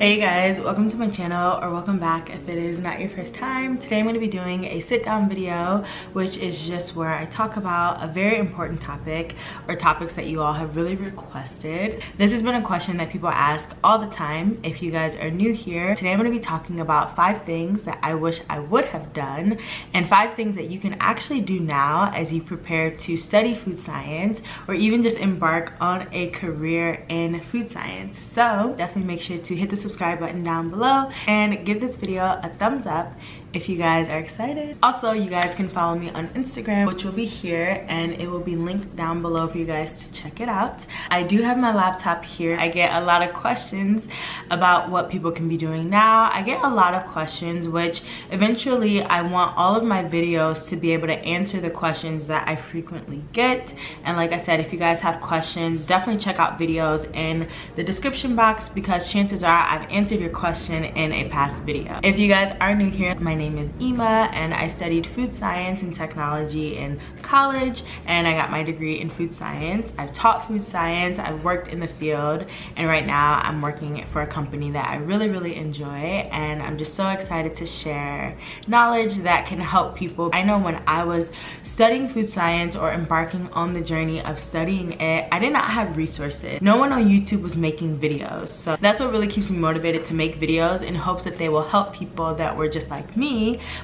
Hey guys, welcome to my channel or welcome back if it is not your first time. Today I'm going to be doing a sit down video which is just where I talk about a very important topic or topics that you all have really requested. This has been a question that people ask all the time if you guys are new here. Today I'm going to be talking about five things that I wish I would have done and five things that you can actually do now as you prepare to study food science or even just embark on a career in food science. So definitely make sure to hit the subscribe button down below and give this video a thumbs up if you guys are excited. Also, you guys can follow me on Instagram, which will be here, and it will be linked down below for you guys to check it out. I do have my laptop here. I get a lot of questions about what people can be doing now. I get a lot of questions, which eventually I want all of my videos to be able to answer the questions that I frequently get. And like I said, if you guys have questions, definitely check out videos in the description box because chances are I've answered your question in a past video. If you guys are new here, my name is Ima and I studied food science and technology in college and I got my degree in food science. I've taught food science, I've worked in the field and right now I'm working for a company that I really, really enjoy and I'm just so excited to share knowledge that can help people. I know when I was studying food science or embarking on the journey of studying it, I did not have resources. No one on YouTube was making videos. So that's what really keeps me motivated to make videos in hopes that they will help people that were just like me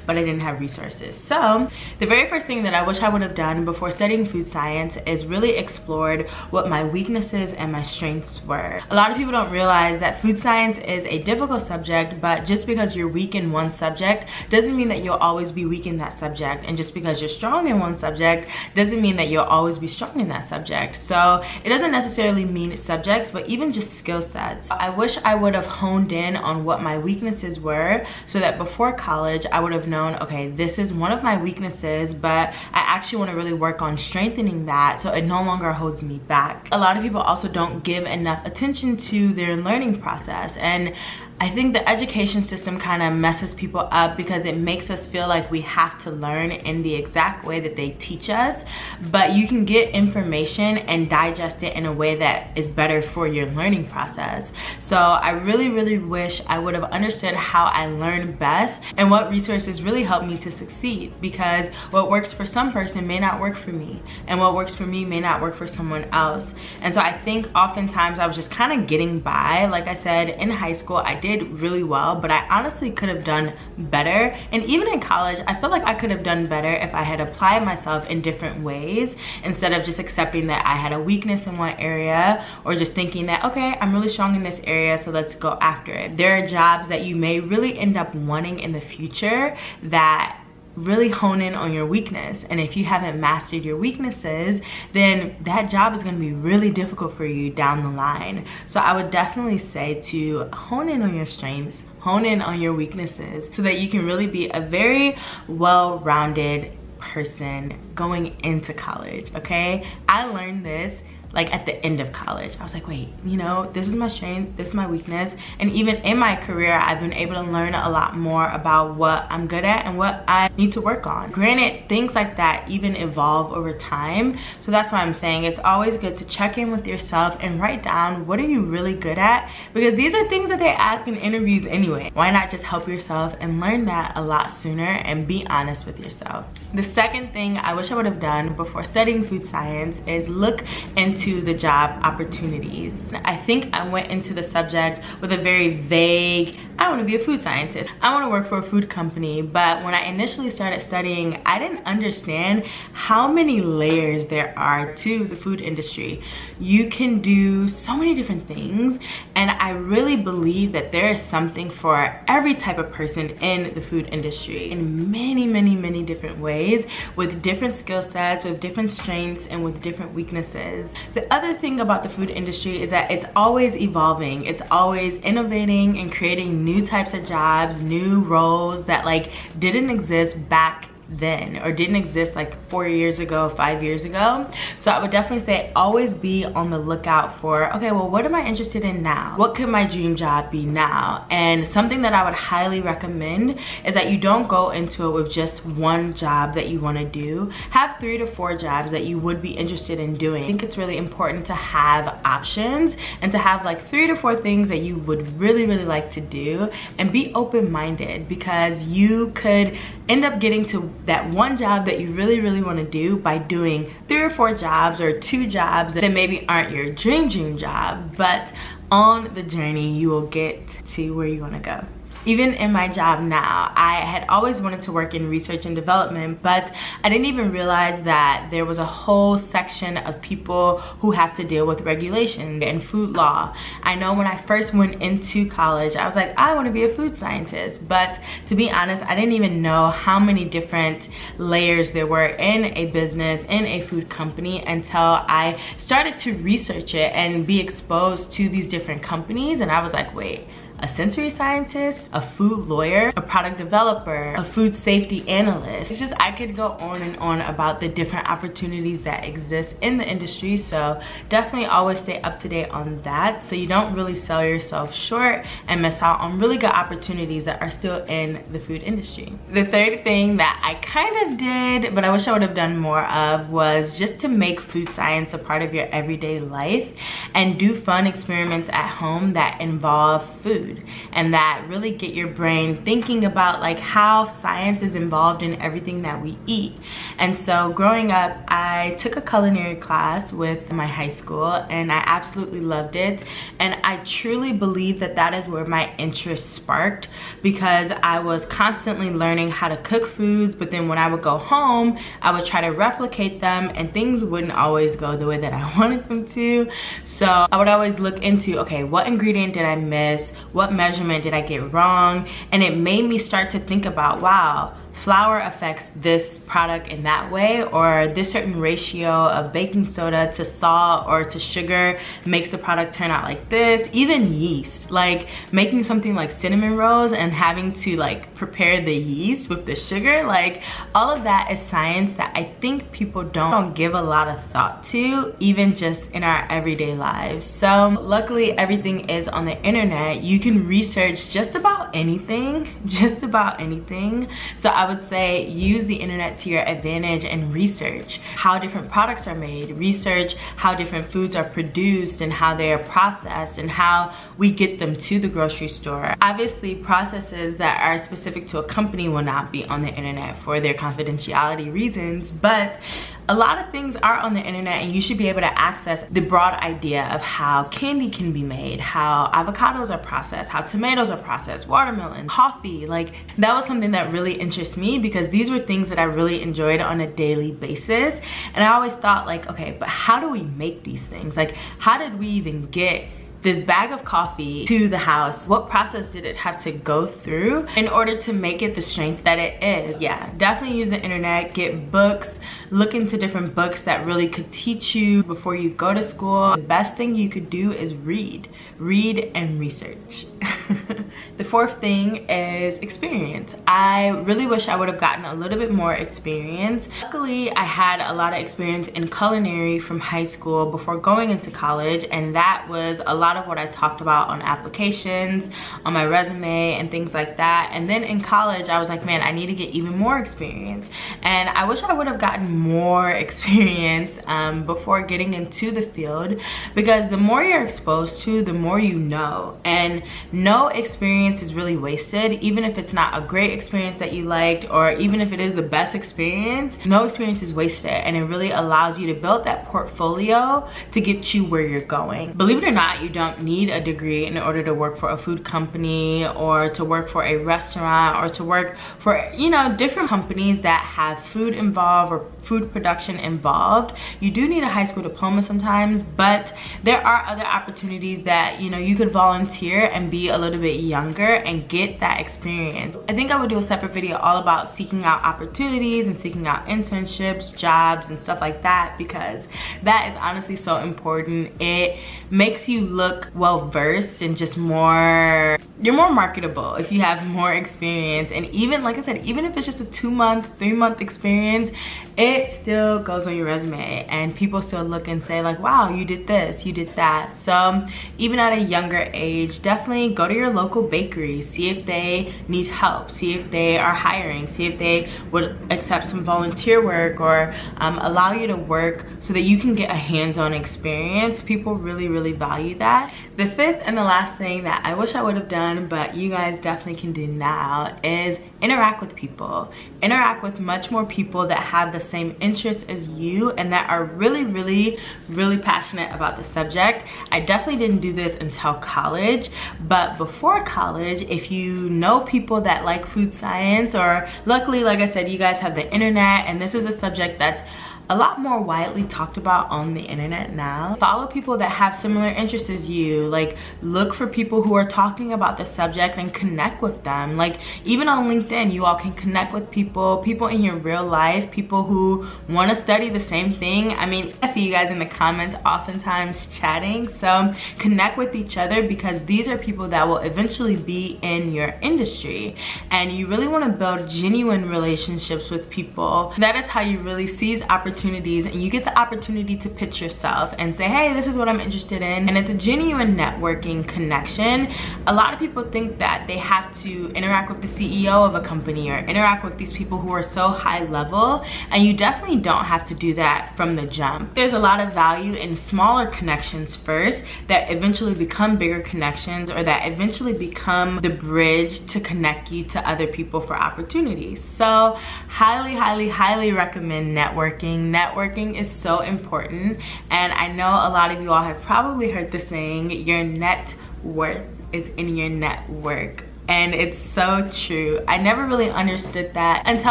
but I didn't have resources. So the very first thing that I wish I would have done before studying food science is really explored what my weaknesses and my strengths were. A lot of people don't realize that food science is a difficult subject, but just because you're weak in one subject doesn't mean that you'll always be weak in that subject. And just because you're strong in one subject doesn't mean that you'll always be strong in that subject. So it doesn't necessarily mean subjects, but even just skill sets. I wish I would have honed in on what my weaknesses were so that before college, college, I would have known, okay, this is one of my weaknesses, but I actually want to really work on strengthening that so it no longer holds me back. A lot of people also don't give enough attention to their learning process. And I think the education system kind of messes people up because it makes us feel like we have to learn in the exact way that they teach us, but you can get information and digest it in a way that is better for your learning process. So I really, really wish I would have understood how I learn best and what resources really help me to succeed because what works for some person may not work for me and what works for me may not work for someone else. And so I think oftentimes I was just kind of getting by. Like I said, in high school, I did really well, but I honestly could have done better. And even in college, I feel like I could have done better if I had applied myself in different ways instead of just accepting that I had a weakness in one area or just thinking that, okay, I'm really strong in this area, so let's go after it. There are jobs that you may really end up wanting in the future that really hone in on your weakness. And if you haven't mastered your weaknesses then that job is going to be really difficult for you down the line. So i would definitely say to hone in on your strengths hone in on your weaknesses so that you can really be a very well-rounded person going into college okay? I learned this like at the end of college. I was like, wait, you know, this is my strength, this is my weakness. And even in my career, I've been able to learn a lot more about what I'm good at and what I need to work on. Granted, things like that even evolve over time. So that's why I'm saying it's always good to check in with yourself and write down what are you really good at? Because these are things that they ask in interviews anyway. Why not just help yourself and learn that a lot sooner and be honest with yourself. The second thing I wish I would have done before studying food science is look into into the job opportunities. I think I went into the subject with a very vague, I want to be a food scientist. I want to work for a food company. But when I initially started studying, I didn't understand how many layers there are to the food industry. You can do so many different things. And I really believe that there is something for every type of person in the food industry in many, many, many different ways with different skill sets, with different strengths, and with different weaknesses. The other thing about the food industry is that it's always evolving. It's always innovating and creating new types of jobs, new roles that like didn't exist back then or didn't exist like four years ago, five years ago. So I would definitely say always be on the lookout for, okay, well, what am I interested in now? What could my dream job be now? And something that I would highly recommend is that you don't go into it with just one job that you wanna do. Have three to four jobs that you would be interested in doing. I think it's really important to have options and to have like three to four things that you would really, really like to do and be open-minded because you could end up getting to that one job that you really, really wanna do by doing three or four jobs or two jobs that maybe aren't your dream, dream job, but on the journey, you will get to where you wanna go even in my job now, I had always wanted to work in research and development, but I didn't even realize that there was a whole section of people who have to deal with regulation and food law. I know when I first went into college, I was like, I wanna be a food scientist. But to be honest, I didn't even know how many different layers there were in a business, in a food company until I started to research it and be exposed to these different companies. And I was like, wait, a sensory scientist, a food lawyer, a product developer, a food safety analyst. It's just, I could go on and on about the different opportunities that exist in the industry. So definitely always stay up to date on that so you don't really sell yourself short and miss out on really good opportunities that are still in the food industry. The third thing that I kind of did, but I wish I would have done more of was just to make food science a part of your everyday life and do fun experiments at home that involve food food and that really get your brain thinking about like how science is involved in everything that we eat. And so growing up, I took a culinary class with my high school and I absolutely loved it. And I truly believe that that is where my interest sparked because I was constantly learning how to cook foods, but then when I would go home, I would try to replicate them and things wouldn't always go the way that I wanted them to. So I would always look into, okay, what ingredient did I miss? What measurement did I get wrong? And it made me start to think about, wow, flour affects this product in that way or this certain ratio of baking soda to salt or to sugar makes the product turn out like this. Even yeast like making something like cinnamon rolls and having to like prepare the yeast with the sugar like all of that is science that I think people don't, don't give a lot of thought to even just in our everyday lives. So luckily everything is on the internet. You can research just about anything just about anything. So I would say use the internet to your advantage and research how different products are made, research how different foods are produced and how they are processed and how we get them to the grocery store. Obviously, processes that are specific to a company will not be on the internet for their confidentiality reasons, but a lot of things are on the internet and you should be able to access the broad idea of how candy can be made, how avocados are processed, how tomatoes are processed, watermelon, coffee. Like that was something that really interests me because these were things that I really enjoyed on a daily basis. And I always thought like, okay, but how do we make these things? Like how did we even get this bag of coffee to the house. What process did it have to go through in order to make it the strength that it is? Yeah, definitely use the internet, get books, look into different books that really could teach you before you go to school. The best thing you could do is read. Read and research. the fourth thing is experience. I really wish I would have gotten a little bit more experience. Luckily, I had a lot of experience in culinary from high school before going into college and that was a lot of what I talked about on applications, on my resume and things like that. And then in college, I was like, man, I need to get even more experience. And I wish I would have gotten more experience um, before getting into the field because the more you're exposed to, the more you know. And no experience is really wasted, even if it's not a great experience that you liked or even if it is the best experience, no experience is wasted. And it really allows you to build that portfolio to get you where you're going. Believe it or not, you don't need a degree in order to work for a food company or to work for a restaurant or to work for, you know, different companies that have food involved or food production involved. You do need a high school diploma sometimes, but there are other opportunities that, you know, you could volunteer and be a little bit younger and get that experience. I think I would do a separate video all about seeking out opportunities and seeking out internships, jobs, and stuff like that because that is honestly so important. It makes you look well versed and just more you're more marketable if you have more experience and even like i said even if it's just a two month three month experience it still goes on your resume and people still look and say like wow you did this you did that. So even at a younger age definitely go to your local bakery see if they need help see if they are hiring see if they would accept some volunteer work or um, allow you to work so that you can get a hands-on experience. People really really value that the fifth and the last thing that i wish i would have done but you guys definitely can do now is interact with people. Interact with much more people that have the same interests as you and that are really really really passionate about the subject. I definitely didn't do this until college but before college if you know people that like food science or luckily like i said you guys have the internet and this is a subject that's a lot more widely talked about on the internet now. Follow people that have similar interests as you. Like look for people who are talking about the subject and connect with them. Like even on LinkedIn, you all can connect with people, people in your real life, people who want to study the same thing. I mean, I see you guys in the comments oftentimes chatting. So connect with each other because these are people that will eventually be in your industry. And you really want to build genuine relationships with people. That is how you really seize opportunities opportunities and you get the opportunity to pitch yourself and say, hey, this is what I'm interested in. And it's a genuine networking connection. A lot of people think that they have to interact with the CEO of a company or interact with these people who are so high level. And you definitely don't have to do that from the jump. There's a lot of value in smaller connections first that eventually become bigger connections or that eventually become the bridge to connect you to other people for opportunities. So highly, highly, highly recommend networking networking is so important and I know a lot of you all have probably heard the saying your net worth is in your network and it's so true. I never really understood that until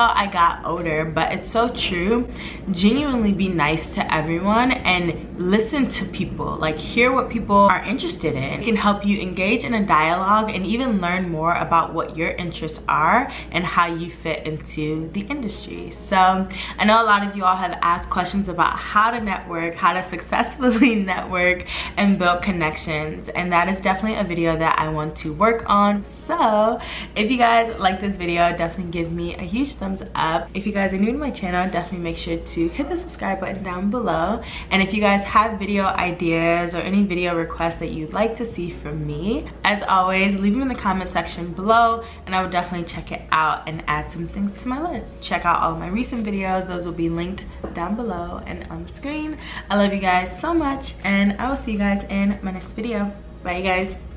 i got older but it's so true. Genuinely be nice to everyone and listen to people like hear what people are interested in. It can help you engage in a dialogue and even learn more about what your interests are and how you fit into the industry. So i know a lot of you all have asked questions about how to network how to successfully network and build connections and that is definitely a video that i want to work on. So if you guys like this video definitely give me a huge thumbs up. If you guys are new to my channel definitely make sure to hit the subscribe button down below. And if you guys have video ideas or any video requests that you'd like to see from me as always leave them in the comment section below and I will definitely check it out and add some things to my list. Check out all my recent videos. Those will be linked down below and on the screen. I love you guys so much and I will see you guys in my next video. Bye you guys